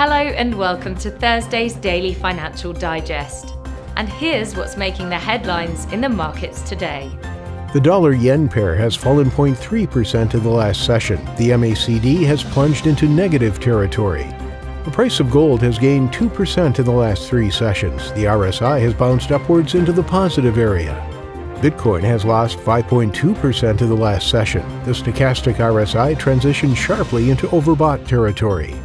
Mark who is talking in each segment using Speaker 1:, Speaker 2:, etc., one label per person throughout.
Speaker 1: and welcome to Thursday's Daily Financial Digest. And here's what's making the headlines in the markets today.
Speaker 2: The dollar yen pair has fallen 0.3% in the last session. The MACD has plunged into negative territory. The price of gold has gained 2% in the last three sessions. The RSI has bounced upwards into the positive area. Bitcoin has lost 5.2% in the last session. The stochastic RSI transitioned sharply into overbought territory.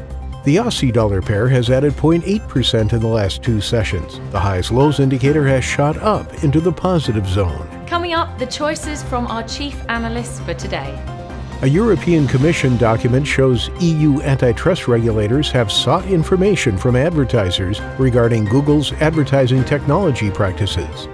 Speaker 2: The Aussie dollar pair has added 0.8% in the last two sessions. The highs lows indicator has shot up into the positive zone.
Speaker 1: Coming up, the choices from our chief analysts for today.
Speaker 2: A European Commission document shows EU antitrust regulators have sought information from advertisers regarding Google's advertising technology practices.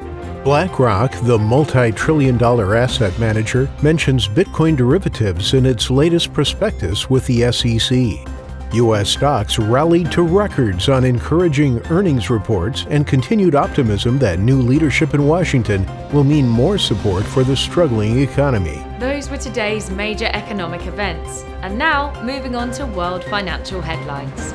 Speaker 2: BlackRock, the multi trillion dollar asset manager, mentions Bitcoin derivatives in its latest prospectus with the SEC. U.S. stocks rallied to records on encouraging earnings reports and continued optimism that new leadership in Washington will mean more support for the struggling economy.
Speaker 1: Those were today's major economic events. And now, moving on to world financial headlines.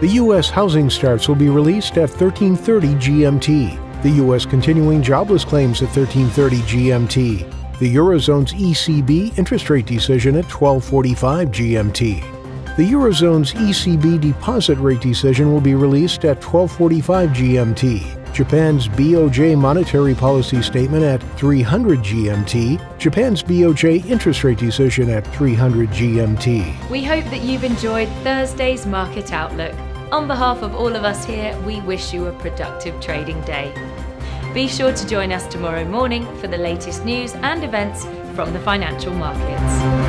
Speaker 2: The U.S. housing starts will be released at 1330 GMT. The U.S. continuing jobless claims at 1330 GMT. The Eurozone's ECB interest rate decision at 1245 GMT. The Eurozone's ECB deposit rate decision will be released at 1245 GMT. Japan's BOJ monetary policy statement at 300 GMT. Japan's BOJ interest rate decision at 300 GMT.
Speaker 1: We hope that you've enjoyed Thursday's market outlook. On behalf of all of us here, we wish you a productive trading day. Be sure to join us tomorrow morning for the latest news and events from the financial markets.